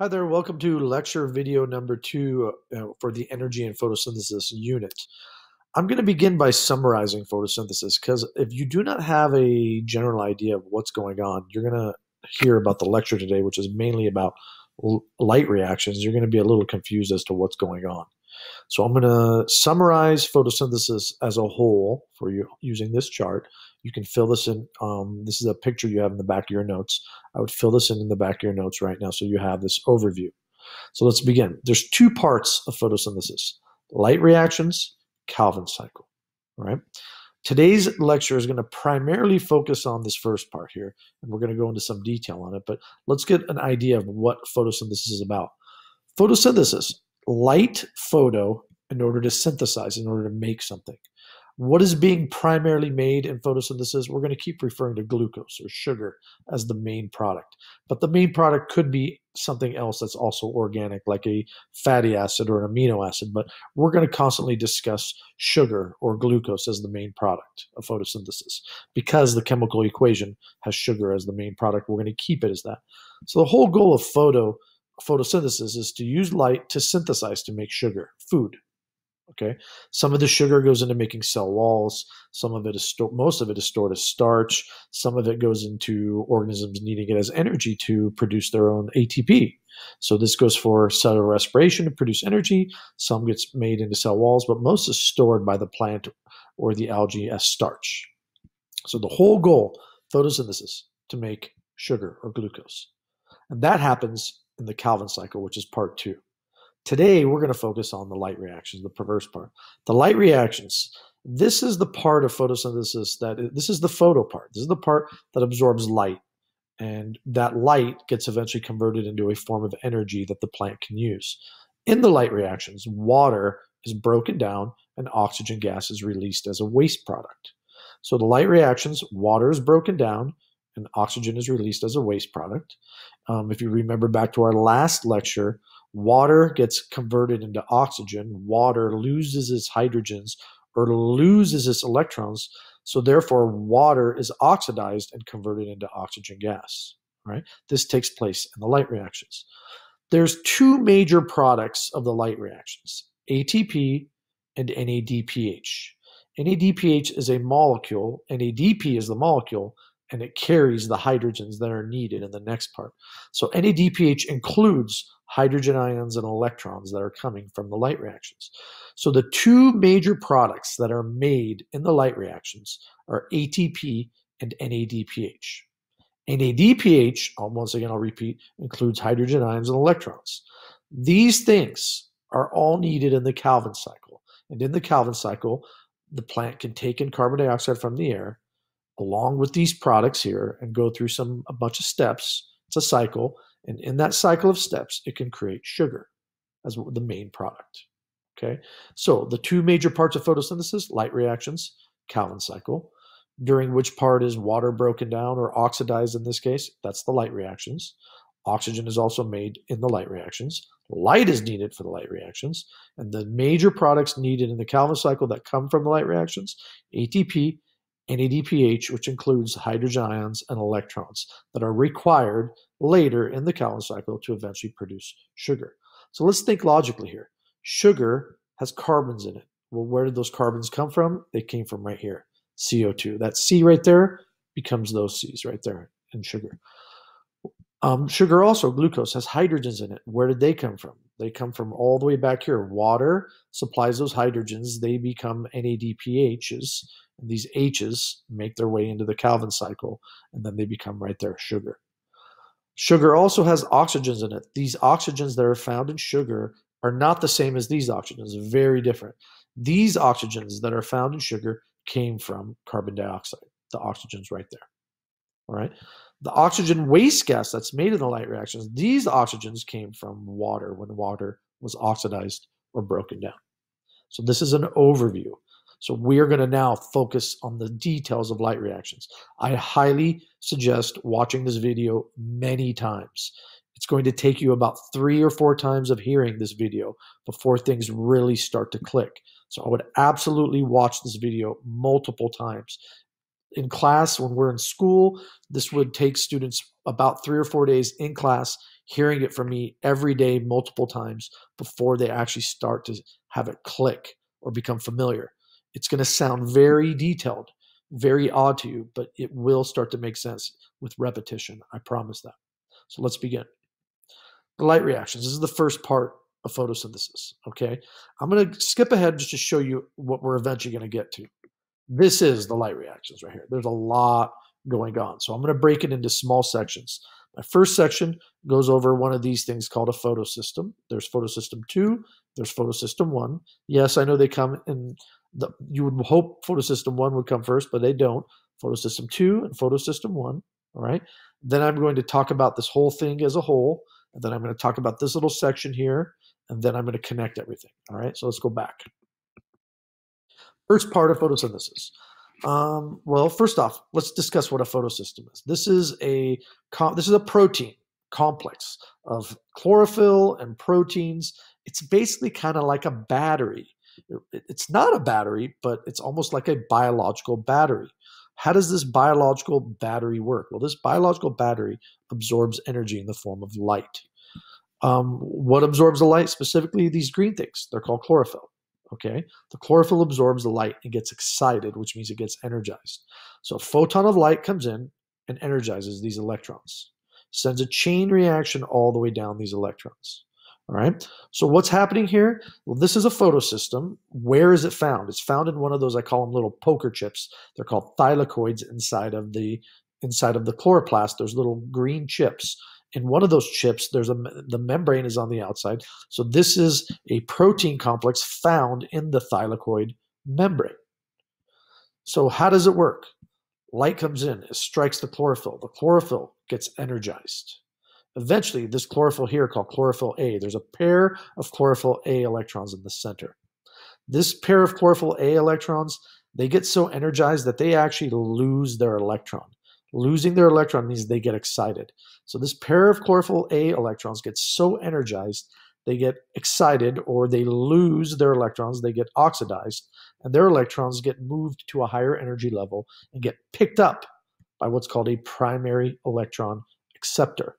Hi there, welcome to lecture video number two uh, for the energy and photosynthesis unit. I'm going to begin by summarizing photosynthesis because if you do not have a general idea of what's going on, you're going to hear about the lecture today, which is mainly about light reactions. You're going to be a little confused as to what's going on. So I'm going to summarize photosynthesis as a whole for you using this chart. You can fill this in. Um, this is a picture you have in the back of your notes. I would fill this in in the back of your notes right now so you have this overview. So let's begin. There's two parts of photosynthesis, light reactions, Calvin cycle, all right? Today's lecture is going to primarily focus on this first part here, and we're going to go into some detail on it, but let's get an idea of what photosynthesis is about. Photosynthesis, light photo in order to synthesize, in order to make something. What is being primarily made in photosynthesis? We're going to keep referring to glucose or sugar as the main product. But the main product could be something else that's also organic, like a fatty acid or an amino acid. But we're going to constantly discuss sugar or glucose as the main product of photosynthesis. Because the chemical equation has sugar as the main product, we're going to keep it as that. So the whole goal of photo photosynthesis is to use light to synthesize to make sugar, food. Okay, some of the sugar goes into making cell walls. Some of it is stored. Most of it is stored as starch. Some of it goes into organisms needing it as energy to produce their own ATP. So this goes for cellular respiration to produce energy. Some gets made into cell walls, but most is stored by the plant or the algae as starch. So the whole goal, photosynthesis, to make sugar or glucose, and that happens in the Calvin cycle, which is part two. Today, we're going to focus on the light reactions, the perverse part. The light reactions, this is the part of photosynthesis that this is the photo part. This is the part that absorbs light. And that light gets eventually converted into a form of energy that the plant can use. In the light reactions, water is broken down and oxygen gas is released as a waste product. So the light reactions, water is broken down and oxygen is released as a waste product. Um, if you remember back to our last lecture, water gets converted into oxygen, water loses its hydrogens or loses its electrons. So therefore, water is oxidized and converted into oxygen gas. Right? This takes place in the light reactions. There's two major products of the light reactions: ATP and NADPH. NADPH is a molecule, NADP is the molecule, and it carries the hydrogens that are needed in the next part. So NADPH includes hydrogen ions and electrons that are coming from the light reactions. So the two major products that are made in the light reactions are ATP and NADPH. NADPH, once again I'll repeat, includes hydrogen ions and electrons. These things are all needed in the Calvin cycle. And in the Calvin cycle, the plant can take in carbon dioxide from the air along with these products here and go through some a bunch of steps. It's a cycle and in that cycle of steps, it can create sugar as the main product. Okay, so the two major parts of photosynthesis light reactions, Calvin cycle, during which part is water broken down or oxidized in this case, that's the light reactions. Oxygen is also made in the light reactions. Light is needed for the light reactions. And the major products needed in the Calvin cycle that come from the light reactions ATP, and NADPH, which includes hydrogen ions and electrons that are required later in the Calvin cycle to eventually produce sugar. So let's think logically here. Sugar has carbons in it. Well, where did those carbons come from? They came from right here, CO2. That C right there becomes those C's right there in sugar. Um, sugar also, glucose, has hydrogens in it. Where did they come from? They come from all the way back here. Water supplies those hydrogens. They become NADPHs. And these H's make their way into the Calvin cycle, and then they become right there sugar. Sugar also has oxygens in it. These oxygens that are found in sugar are not the same as these oxygens, very different. These oxygens that are found in sugar came from carbon dioxide, the oxygens right there. All right. The oxygen waste gas that's made in the light reactions, these oxygens came from water when water was oxidized or broken down. So this is an overview. So we are going to now focus on the details of light reactions. I highly suggest watching this video many times. It's going to take you about three or four times of hearing this video before things really start to click. So I would absolutely watch this video multiple times. In class, when we're in school, this would take students about three or four days in class hearing it from me every day, multiple times before they actually start to have it click or become familiar. It's going to sound very detailed, very odd to you, but it will start to make sense with repetition. I promise that. So let's begin. The light reactions. This is the first part of photosynthesis. Okay. I'm going to skip ahead just to show you what we're eventually going to get to. This is the light reactions right here. There's a lot going on. So I'm going to break it into small sections. My first section goes over one of these things called a photosystem. There's photosystem 2, there's photosystem 1. Yes, I know they come in the you would hope photosystem 1 would come first, but they don't. Photosystem 2 and photosystem 1, all right? Then I'm going to talk about this whole thing as a whole, and then I'm going to talk about this little section here, and then I'm going to connect everything, all right? So let's go back. First part of photosynthesis. Um, well, first off, let's discuss what a photosystem is. This is a this is a protein complex of chlorophyll and proteins. It's basically kind of like a battery. It's not a battery, but it's almost like a biological battery. How does this biological battery work? Well, this biological battery absorbs energy in the form of light. Um, what absorbs the light? Specifically, these green things. They're called chlorophyll. Okay, the chlorophyll absorbs the light and gets excited, which means it gets energized. So a photon of light comes in and energizes these electrons, sends a chain reaction all the way down these electrons. All right. So what's happening here? Well, this is a photosystem. Where is it found? It's found in one of those I call them little poker chips. They're called thylakoids inside of the inside of the chloroplast. There's little green chips in one of those chips there's a the membrane is on the outside. So this is a protein complex found in the thylakoid membrane. So how does it work? Light comes in it strikes the chlorophyll. The chlorophyll gets energized. Eventually this chlorophyll here called chlorophyll a there's a pair of chlorophyll a electrons in the center. This pair of chlorophyll a electrons they get so energized that they actually lose their electron Losing their electron means they get excited. So this pair of chlorophyll A electrons gets so energized, they get excited or they lose their electrons, they get oxidized, and their electrons get moved to a higher energy level and get picked up by what's called a primary electron acceptor.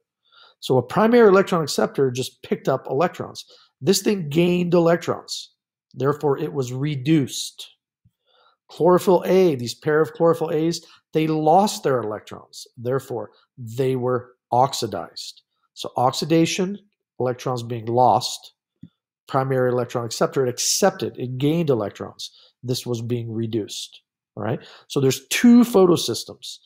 So a primary electron acceptor just picked up electrons. This thing gained electrons. Therefore, it was reduced. Chlorophyll A, these pair of chlorophyll A's, they lost their electrons. Therefore, they were oxidized. So oxidation, electrons being lost, primary electron acceptor, it accepted, it gained electrons. This was being reduced. All right. So there's two photosystems.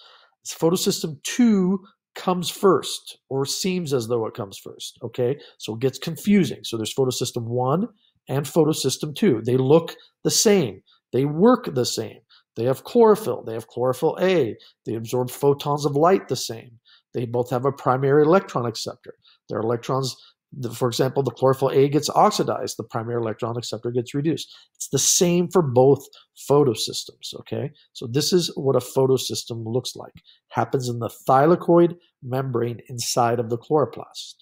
Photosystem two comes first, or seems as though it comes first. Okay. So it gets confusing. So there's photosystem one and photosystem two. They look the same. They work the same. They have chlorophyll. They have chlorophyll A. They absorb photons of light the same. They both have a primary electron acceptor. Their electrons, for example, the chlorophyll A gets oxidized, the primary electron acceptor gets reduced. It's the same for both photosystems, okay? So this is what a photosystem looks like. Happens in the thylakoid membrane inside of the chloroplast.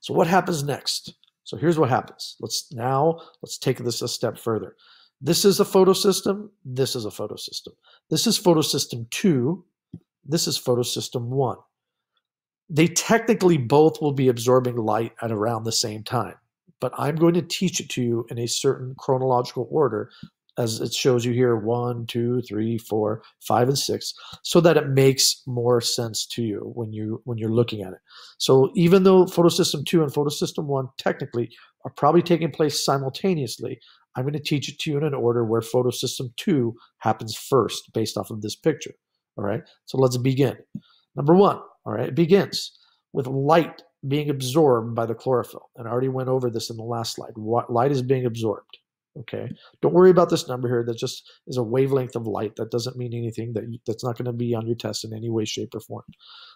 So what happens next? So here's what happens. Let's now let's take this a step further. This is a photosystem. This is a photosystem. This is photosystem two. This is photosystem one. They technically both will be absorbing light at around the same time, but I'm going to teach it to you in a certain chronological order as it shows you here one two three four five and six so that it makes more sense to you when you when you're looking at it. So even though photosystem 2 and photosystem 1 technically are probably taking place simultaneously i'm going to teach it to you in an order where photosystem 2 happens first based off of this picture all right? So let's begin. Number one all right it begins with light being absorbed by the chlorophyll and i already went over this in the last slide. What light is being absorbed Okay. Don't worry about this number here. That just is a wavelength of light. That doesn't mean anything. That that's not going to be on your test in any way, shape, or form.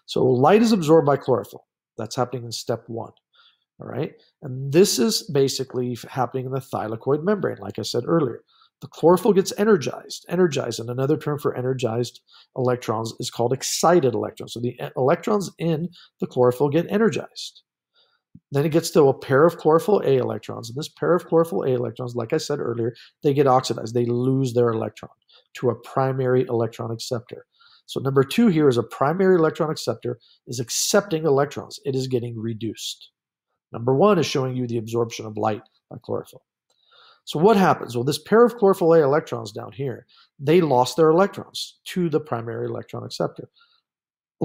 So light is absorbed by chlorophyll. That's happening in step one. All right. And this is basically happening in the thylakoid membrane, like I said earlier. The chlorophyll gets energized. Energized, and another term for energized electrons is called excited electrons. So the electrons in the chlorophyll get energized. Then it gets to a pair of chlorophyll A electrons. And this pair of chlorophyll A electrons, like I said earlier, they get oxidized. They lose their electron to a primary electron acceptor. So number two here is a primary electron acceptor is accepting electrons. It is getting reduced. Number one is showing you the absorption of light by chlorophyll. So what happens? Well, this pair of chlorophyll A electrons down here, they lost their electrons to the primary electron acceptor.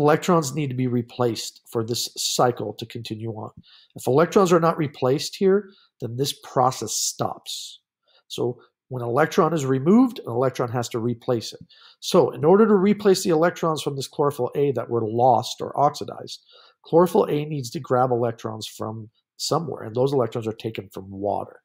Electrons need to be replaced for this cycle to continue on. If electrons are not replaced here, then this process stops. So when an electron is removed, an electron has to replace it. So in order to replace the electrons from this chlorophyll A that were lost or oxidized, chlorophyll A needs to grab electrons from somewhere, and those electrons are taken from water.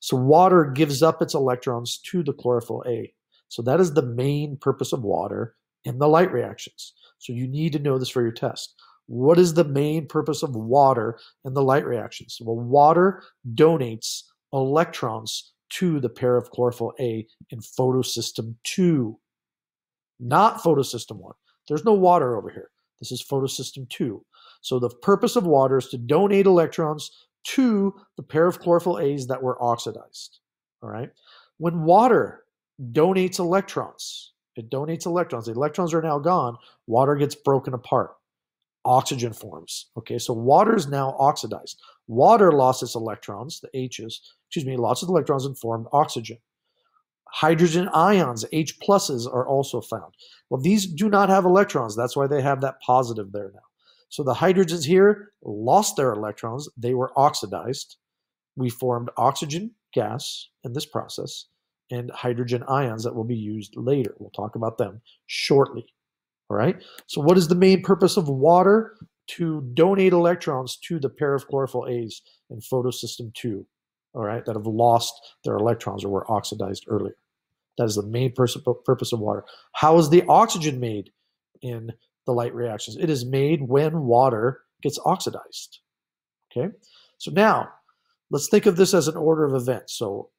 So water gives up its electrons to the chlorophyll A. So that is the main purpose of water in the light reactions. So you need to know this for your test. What is the main purpose of water in the light reactions? Well, water donates electrons to the pair of chlorophyll A in photosystem 2, not photosystem 1. There's no water over here. This is photosystem 2. So the purpose of water is to donate electrons to the pair of chlorophyll A's that were oxidized. All right. When water donates electrons, it donates electrons. The electrons are now gone. Water gets broken apart. Oxygen forms. Okay, so water is now oxidized. Water lost its electrons, the H's, excuse me, lost its electrons and formed oxygen. Hydrogen ions, H pluses, are also found. Well, these do not have electrons. That's why they have that positive there now. So the hydrogens here lost their electrons. They were oxidized. We formed oxygen gas in this process and hydrogen ions that will be used later. We'll talk about them shortly. All right. So what is the main purpose of water? To donate electrons to the pair of chlorophyll A's in photosystem 2 all right, that have lost their electrons or were oxidized earlier. That is the main purpose of water. How is the oxygen made in the light reactions? It is made when water gets oxidized. Okay, so now let's think of this as an order of events. So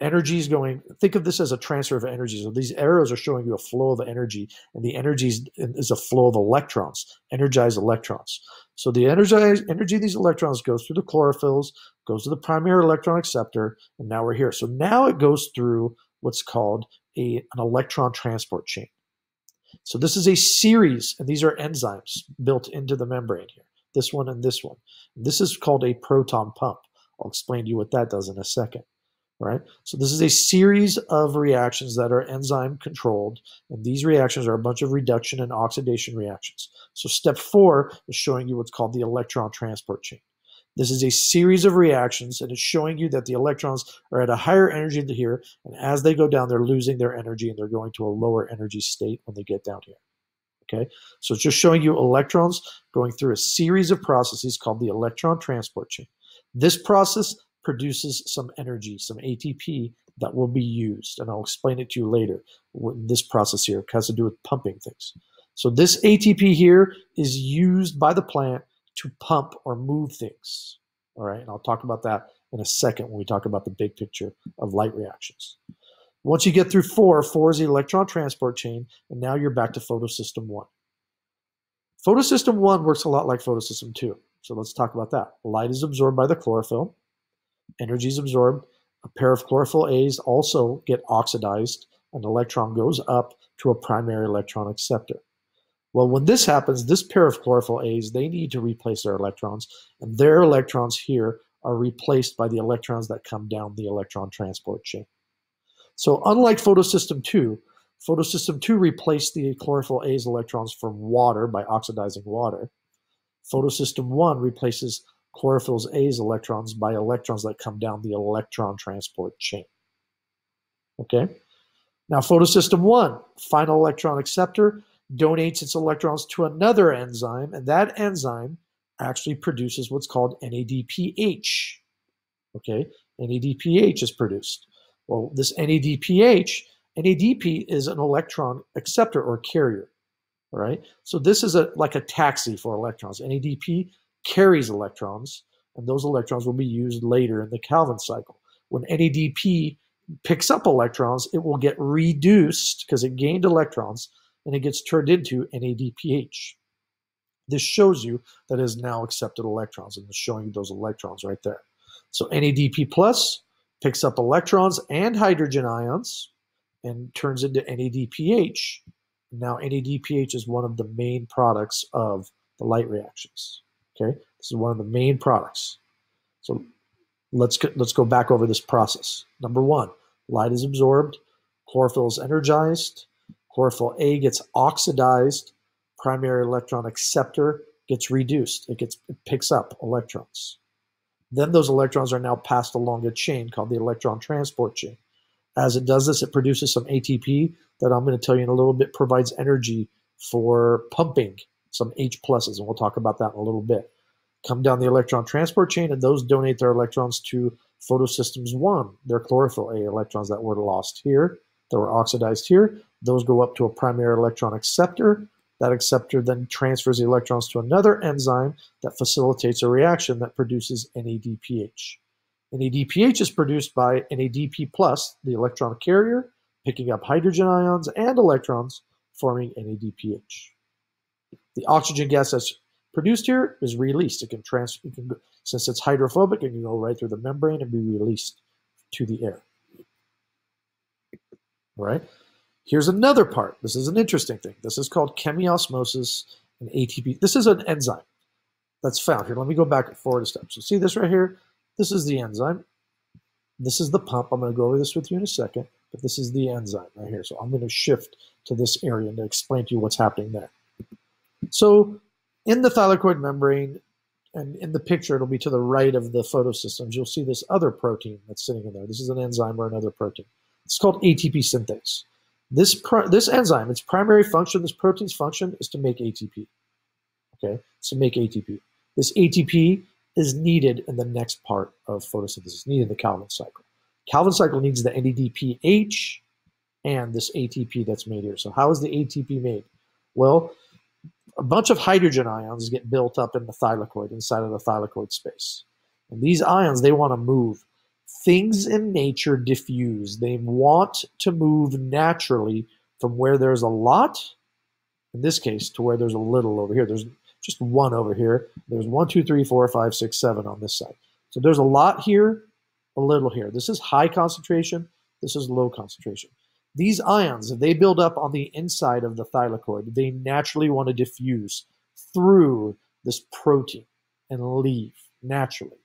energy is going think of this as a transfer of energy. So these arrows are showing you a flow of energy and the energy is a flow of electrons energized electrons. So the energized energy of these electrons goes through the chlorophylls goes to the primary electron acceptor and now we're here. So now it goes through what's called a, an electron transport chain. So this is a series and these are enzymes built into the membrane here this one and this one. This is called a proton pump. I'll explain to you what that does in a second right? So this is a series of reactions that are enzyme controlled, and these reactions are a bunch of reduction and oxidation reactions. So step four is showing you what's called the electron transport chain. This is a series of reactions, and it's showing you that the electrons are at a higher energy here, and as they go down, they're losing their energy, and they're going to a lower energy state when they get down here. Okay, so it's just showing you electrons going through a series of processes called the electron transport chain. This process produces some energy, some ATP that will be used. And I'll explain it to you later. This process here has to do with pumping things. So this ATP here is used by the plant to pump or move things. All right, and I'll talk about that in a second when we talk about the big picture of light reactions. Once you get through four, four is the electron transport chain, and now you're back to photosystem one. Photosystem one works a lot like photosystem two. So let's talk about that. Light is absorbed by the chlorophyll energy is absorbed. A pair of chlorophyll A's also get oxidized. An electron goes up to a primary electron acceptor. Well, when this happens, this pair of chlorophyll A's, they need to replace their electrons, and their electrons here are replaced by the electrons that come down the electron transport chain. So unlike photosystem 2, photosystem 2 replaced the chlorophyll A's electrons from water by oxidizing water. Photosystem 1 replaces Chlorophyll's A's electrons by electrons that come down the electron transport chain. Okay? Now, photosystem one, final electron acceptor, donates its electrons to another enzyme, and that enzyme actually produces what's called NADPH. Okay? NADPH is produced. Well, this NADPH, NADP is an electron acceptor or carrier. All right? So this is a like a taxi for electrons. NADP carries electrons, and those electrons will be used later in the Calvin cycle. When NADP picks up electrons, it will get reduced because it gained electrons and it gets turned into NADPH. This shows you that it has now accepted electrons and it's showing you those electrons right there. So NADP plus picks up electrons and hydrogen ions and turns into NADPH Now NADPH is one of the main products of the light reactions. Okay, this is one of the main products. So let's go, let's go back over this process. Number one, light is absorbed, chlorophyll is energized, chlorophyll A gets oxidized, primary electron acceptor gets reduced. It gets it picks up electrons. Then those electrons are now passed along a chain called the electron transport chain. As it does this, it produces some ATP that I'm going to tell you in a little bit provides energy for pumping some H pluses, and we'll talk about that in a little bit. Come down the electron transport chain, and those donate their electrons to photosystems 1, their chlorophyll A electrons that were lost here, that were oxidized here. Those go up to a primary electron acceptor. That acceptor then transfers the electrons to another enzyme that facilitates a reaction that produces NADPH. NADPH is produced by NADP plus, the electron carrier, picking up hydrogen ions and electrons, forming NADPH. The oxygen gas that's produced here is released. It can trans it can, since it's hydrophobic, it can go right through the membrane and be released to the air. All right. Here's another part. This is an interesting thing. This is called chemiosmosis and ATP. This is an enzyme that's found here. Let me go back forward a step. So see this right here? This is the enzyme. This is the pump. I'm going to go over this with you in a second, but this is the enzyme right here. So I'm going to shift to this area to explain to you what's happening there. So in the thylakoid membrane, and in the picture, it'll be to the right of the photosystems, you'll see this other protein that's sitting in there. This is an enzyme or another protein. It's called ATP synthase. This, this enzyme, its primary function, this protein's function is to make ATP. Okay, to make ATP. This ATP is needed in the next part of photosynthesis, needed in the Calvin cycle. Calvin cycle needs the NADPH and this ATP that's made here. So how is the ATP made? Well, a bunch of hydrogen ions get built up in the thylakoid, inside of the thylakoid space. And these ions, they want to move. Things in nature diffuse. They want to move naturally from where there's a lot, in this case, to where there's a little over here. There's just one over here. There's one, two, three, four, five, six, seven on this side. So there's a lot here, a little here. This is high concentration. This is low concentration. These ions, if they build up on the inside of the thylakoid, they naturally want to diffuse through this protein and leave naturally.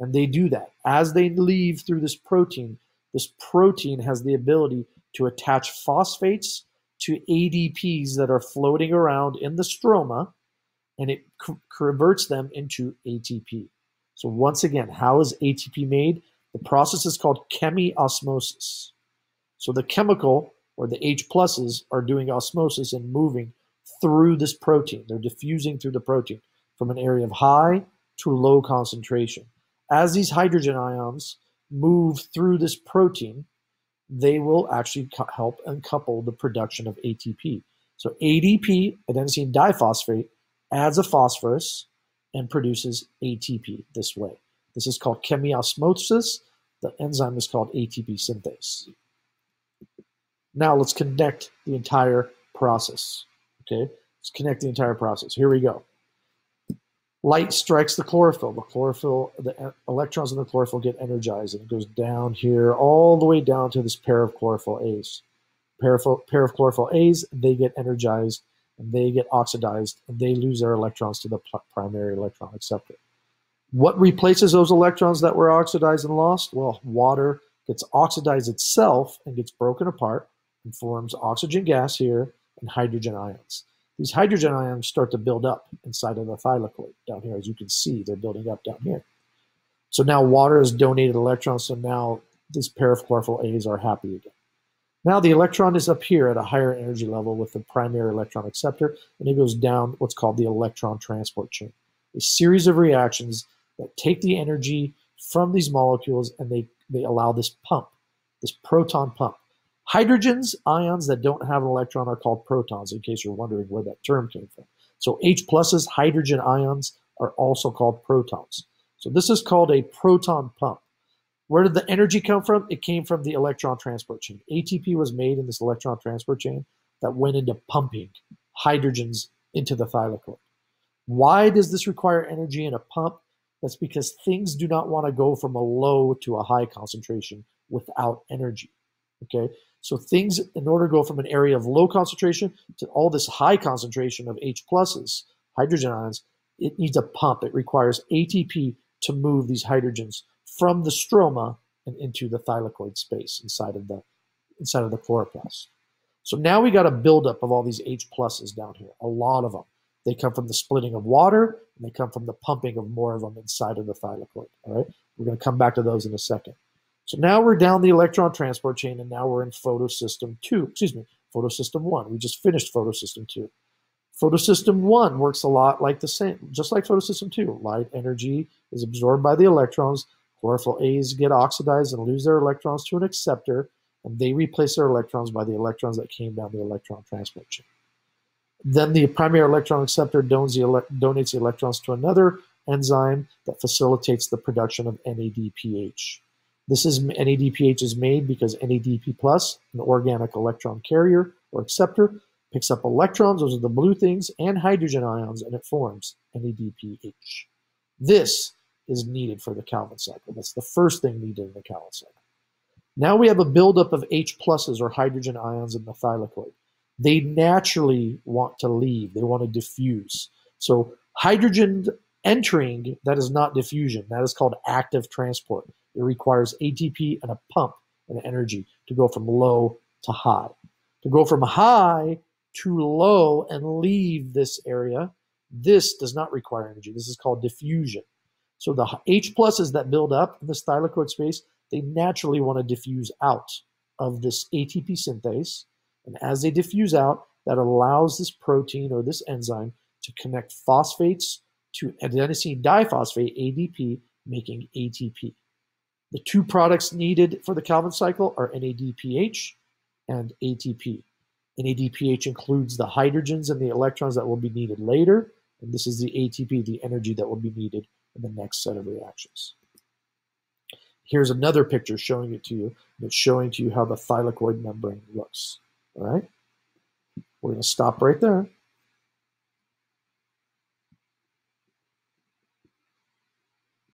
And they do that. As they leave through this protein, this protein has the ability to attach phosphates to ADPs that are floating around in the stroma, and it converts them into ATP. So once again, how is ATP made? The process is called chemiosmosis. So the chemical or the H pluses are doing osmosis and moving through this protein. They're diffusing through the protein from an area of high to low concentration. As these hydrogen ions move through this protein, they will actually help uncouple the production of ATP. So ADP, adenosine diphosphate, adds a phosphorus and produces ATP this way. This is called chemiosmosis. The enzyme is called ATP synthase. Now let's connect the entire process. Okay, let's connect the entire process. Here we go. Light strikes the chlorophyll. The chlorophyll, the electrons in the chlorophyll get energized, and it goes down here all the way down to this pair of chlorophyll A's. Pair of, pair of chlorophyll A's, they get energized and they get oxidized and they lose their electrons to the primary electron acceptor. What replaces those electrons that were oxidized and lost? Well, water gets oxidized itself and gets broken apart and forms oxygen gas here and hydrogen ions. These hydrogen ions start to build up inside of the thylakoid down here. As you can see, they're building up down here. So now water has donated electrons, so now these pair of chlorophyll A's are happy again. Now the electron is up here at a higher energy level with the primary electron acceptor, and it goes down what's called the electron transport chain. A series of reactions that take the energy from these molecules and they, they allow this pump, this proton pump. Hydrogens, ions that don't have an electron are called protons, in case you're wondering where that term came from. So H pluses, hydrogen ions, are also called protons. So this is called a proton pump. Where did the energy come from? It came from the electron transport chain. ATP was made in this electron transport chain that went into pumping hydrogens into the thylakoid. Why does this require energy in a pump? That's because things do not want to go from a low to a high concentration without energy. Okay, So things, in order to go from an area of low concentration to all this high concentration of H pluses, hydrogen ions, it needs a pump. It requires ATP to move these hydrogens from the stroma and into the thylakoid space inside of the inside of the chloroplast. So now we got a buildup of all these H pluses down here, a lot of them. They come from the splitting of water, and they come from the pumping of more of them inside of the thylakoid. All right, we're going to come back to those in a second. So now we're down the electron transport chain, and now we're in photosystem two. Excuse me, photosystem one. We just finished photosystem two. Photosystem one works a lot like the same, just like photosystem two. Light energy is absorbed by the electrons. Chlorophyll A's get oxidized and lose their electrons to an acceptor, and they replace their electrons by the electrons that came down the electron transport chain. Then the primary electron acceptor donates the, ele donates the electrons to another enzyme that facilitates the production of NADPH. This is NADPH is made because NADP plus, an organic electron carrier or acceptor, picks up electrons, those are the blue things, and hydrogen ions, and it forms NADPH. This is needed for the Calvin cycle. That's the first thing needed in the Calvin cycle. Now we have a buildup of H pluses or hydrogen ions in the thylakoid. They naturally want to leave. They want to diffuse. So hydrogen entering, that is not diffusion. That is called active transport. It requires ATP and a pump and energy to go from low to high. To go from high to low and leave this area, this does not require energy. This is called diffusion. So the H pluses that build up in the thylakoid space, they naturally want to diffuse out of this ATP synthase. And as they diffuse out, that allows this protein or this enzyme to connect phosphates to adenosine diphosphate, ADP, making ATP. The two products needed for the Calvin cycle are NADPH and ATP. NADPH includes the hydrogens and the electrons that will be needed later, and this is the ATP, the energy that will be needed in the next set of reactions. Here's another picture showing it to you. It's showing to you how the thylakoid membrane looks. All right? We're going to stop right there.